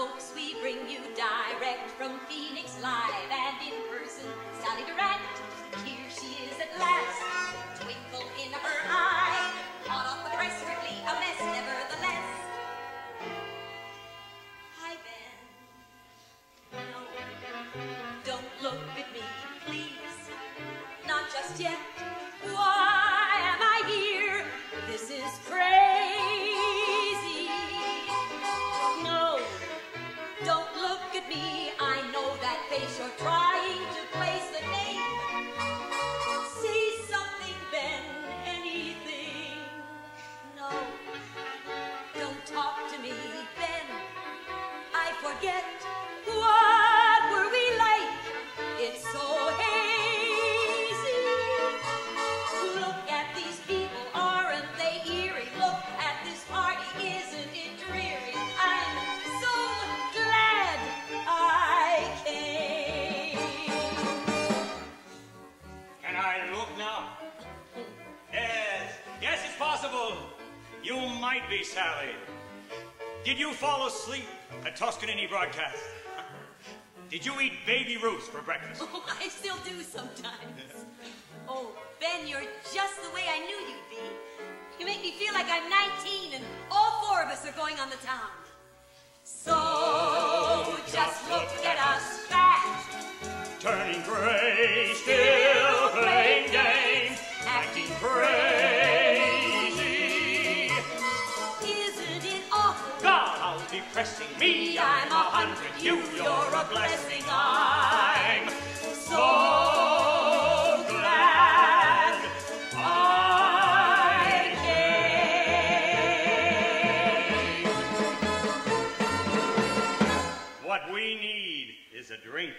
folks, we bring you direct from Phoenix Live and in person. Sally Durant, here she is at last. Twinkle in her eye, hot off the press, strictly a mess, nevertheless. Hi, Ben. No, don't look at me, please. Not just yet. Why forget. What were we like? It's so hazy. Look at these people, aren't they eerie? Look at this party, isn't it dreary? I'm so glad I came. Can I look now? Yes, yes, it's possible. You might be Sally. Did you fall asleep at Toscanini broadcast? Did you eat baby Ruth for breakfast? Oh, I still do sometimes. Oh, Ben, you're just the way I knew you'd be. You make me feel like I'm 19 and all four of us are going on the town. How. Me, I'm a hundred. You, you're a blessing. I'm so glad I came. What we need is a drink.